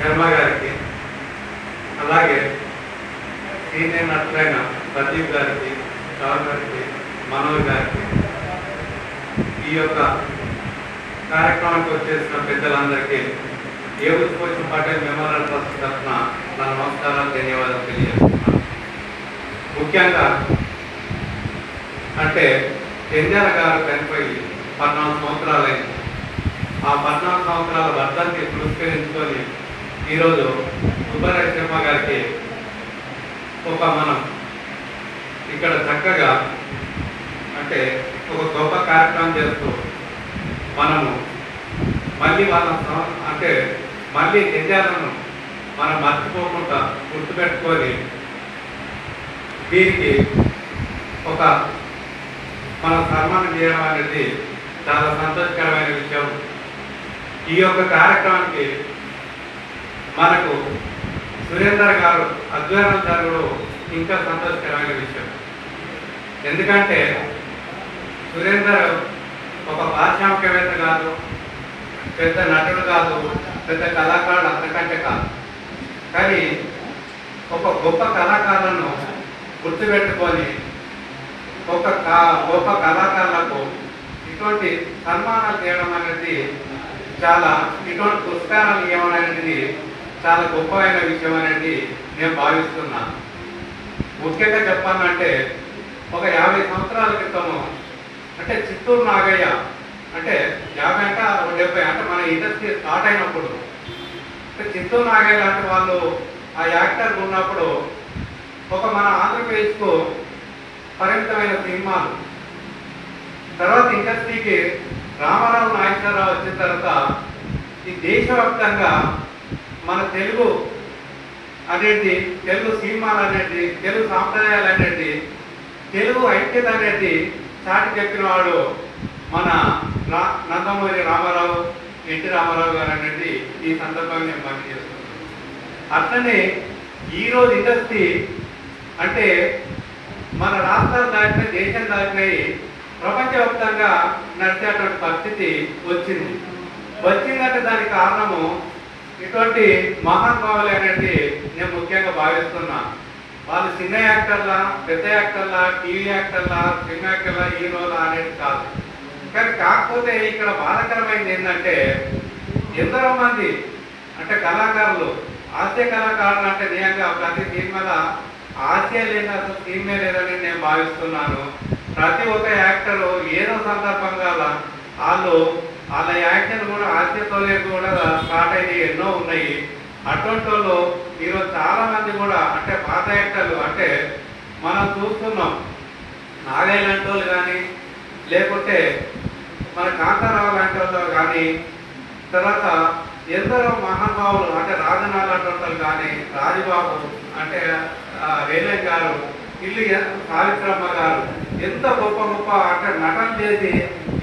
శర్మ గారికి అలాగే సీనియర్ నటులైన ప్రదీప్ గారికి రావు గారికి మనోజ్ గారికి ఈ యొక్క కార్యక్రమానికి వచ్చేసిన పెద్దలందరికీ ఏబుల్ పోషణ పటేల్ మెమోరియల్ ట్రస్ట్ తరఫున నా నమస్కారాలు ధన్యవాదాలు తెలియజేస్తున్నాను. ముఖ్యంగా అంటే జంధ్యాల గారు చనిపోయి పద్నాలుగు సంవత్సరాలైంది. ఆ పద్నాలుగు సంవత్సరాల వర్ధాన్ని పురస్కరించుకొని ఈరోజు సుబ్బారాయ గారికి ఒక మనం ఇక్కడ చక్కగా అంటే ఒక గొప్ప కార్యక్రమం చేస్తూ మనము మళ్ళీ వాళ్ళ అంటే మళ్ళీ నిజాలను మనం మర్చిపోకుండా గుర్తుపెట్టుకొని దీనికి ఒక మన సన్మానం చేయడం అనేది చాలా సంతోషకరమైన విషయం. ఈ యొక్క కార్యక్రమానికి మనకు సురేందర్ గారు అధ్వర్యం జరగడం ఇంకా సంతోషకరమైన విషయం. ఎందుకంటే సురేందర్ ఒక పారిశ్రామికవేత్త కాదు పెద్ద నటుడు కాదు పెద్ద కళాకారుడు అంతకంటే కాదు. కానీ ఒక గొప్ప కళాకారులను గుర్తుపెట్టుకొని ఒక కా- గొప్ప కళాకారులకు ఇటువంటి సన్మానాలు చేయడం అనేది చాలా ఇటువంటి పురస్కారాలు ఇవ్వడం అనేది చాలా గొప్పమైన విషయం అనేది నేను భావిస్తున్నాను. ముఖ్యంగా చెప్పాలంటే ఒక యాభై సంవత్సరాల క్రితము అంటే చిత్తూరు నాగయ్య అంటే యాభై అంటే ఒక డెబ్బై అంటే మన ఇండస్ట్రీ స్టార్ట్ అయినప్పుడు అంటే చిత్తూరు నాగయ్య లాంటి వాళ్ళు ఆ యాక్టర్ ఉన్నప్పుడు ఒక మన ఆంధ్రప్రదేశ్కు పరిమితమైన సినిమాలు. తర్వాత ఇండస్ట్రీకి రామారావు నాయకరావు వచ్చిన తర్వాత ఈ దేశవ్యాప్తంగా మన తెలుగు అనేది తెలుగు సినిమాలు అనేది తెలుగు సాంప్రదాయాలు అనేది తెలుగు ఐక్యత అనేది చాటి చెప్పిన వాడు మన రా- నందమూరి రామారావు ఎన్టీ రామారావు గారు అనేది ఈ సందర్భంగా నేను పనిచేస్తున్నాను అట్లనే ఈరోజు ఇండస్ట్రీ అంటే మన రాష్ట్రాలు దాటిన దేశం దాటినవి ప్రపంచవ్యాప్తంగా నడిచేటువంటి పరిస్థితి వచ్చింది. వచ్చిందంటే దానికి కారణము ఇటువంటి మహానుభావులు అనేది నేను ముఖ్యంగా భావిస్తున్నా. వాళ్ళు చిన్న యాక్టర్లా పెద్ద యాక్టర్లా టీవీ యాక్టర్లా సినిమా యాక్టర్లా హీరోలా అనేది కాదు. కానీ కాకపోతే ఇక్కడ బాధకరమైంది ఏంటంటే ఎందరో మంది అంటే కళాకారులు హాస్య కళాకారులు అంటే నిజంగా ప్రతి సినిమాల హాస్య లేదా అసలు సినిమా లేదని నేను భావిస్తున్నాను. ప్రతి ఒక్క యాక్టరు ఏదో సందర్భంగా వాళ్ళు వాళ్ళ యాక్షన్ కూడా హాస్యతోనే కూడా స్టార్ట్ అయితే ఎన్నో ఉన్నాయి. అటువంటి వాళ్ళు ఈరోజు చాలా మంది కూడా అంటే పాత యాక్టర్లు అంటే మనం చూస్తున్నాం నాగయ్య లాంటి వాళ్ళు కానీ లేకుంటే మన కాంతారావు లాంటి వాళ్ళు కానీ తర్వాత ఎందరో మహానుభావులు అంటే రాజనాథ్ లాంటి వాళ్ళు కానీ రాజబాబు అంటే ఆ, గారు ఇల్లు ఎ- సావిత్రమ్మ గారు ఎంత గొప్ప గొప్ప అంటే నటన చేసి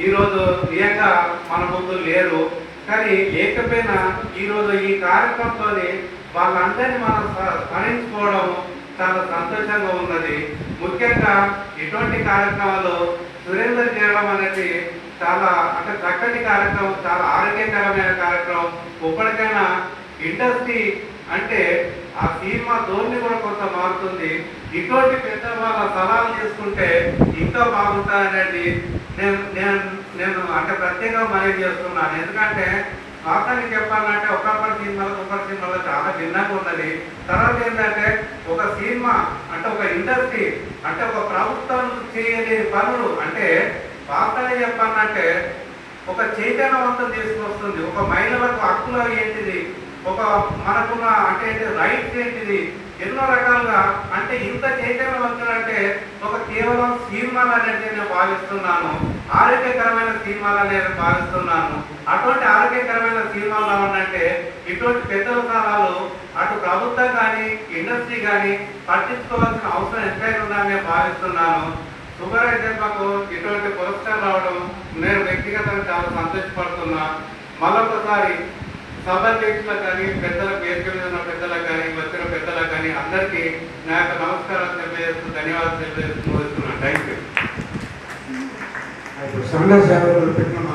ఈరోజు నిజంగా మన ముందు లేరు. కానీ లేకపోయినా ఈరోజు ఈ కార్యక్రమంలోని వాళ్ళందరినీ మనం స్మరించుకోవడం చాలా సంతోషంగా ఉన్నది. ముఖ్యంగా ఇటువంటి కార్యక్రమాలు సురేందర్ చేయడం అనేది చాలా అంటే చక్కటి కార్యక్రమం చాలా ఆరోగ్యకరమైన కార్యక్రమం. ఇప్పటికైనా ఇండస్ట్రీ అంటే ఆ సినిమా ధోరణి కూడా కొంత మారుతుంది. ఇటువంటి పెద్ద వాళ్ళ సలహాలు తీసుకుంటే ఇంకా బాగుంటుంది నేను నేను నేను అంటే ప్రత్యేకంగా మనవి చేస్తున్నాను. ఎందుకంటే వాస్తవానికి చెప్పాలంటే ఒకప్పటి సినిమాలకు ఒకటి సినిమాలో చాలా భిన్నంగా ఉన్నది. తర్వాత ఏంటంటే ఒక సినిమా అంటే ఒక ఇండస్ట్రీ అంటే ఒక ప్రభుత్వం చేయని పనులు అంటే వాస్తవం చెప్పాలంటే ఒక చైతన్యవంతం తీసుకొస్తుంది. ఒక మహిళలకు హక్కులు ఏంటిది? ఒక మనకున్న అంటే రైట్స్ ఏంటిది? ఎన్నో రకాలుగా అంటే ఇంత చైతన్యవంతులు అంటే ఒక కేవలం సినిమాలు అనేది నేను భావిస్తున్నాను. ఆరోగ్యకరమైన సినిమాలు అనేది భావిస్తున్నాను. అటువంటి ఆరోగ్యకరమైన సినిమాలు అంటే ఇటువంటి పెద్దల కాలాలు అటు ప్రభుత్వం కానీ ఇండస్ట్రీ కానీ పట్టించుకోవాల్సిన అవసరం ఎంతైనా ఉందని నేను భావిస్తున్నాను. సుబ్బారాయ శర్మకు ఇటువంటి పురస్కారం రావడం నేను వ్యక్తిగతంగా చాలా సంతోషపడుతున్నా. మరొకసారి సభాధ్యక్షులకు కానీ పెద్దలకు వేదిక ఉన్న పెద్దలకు కానీ వచ్చిన పెద్దలకు కానీ అందరికీ నా యొక్క నమస్కారాలు తెలియజేస్తూ ధన్యవాదాలు తెలియజేస్తూ థ్యాంక్ యూ సంఘ సేవలు పెట్టిన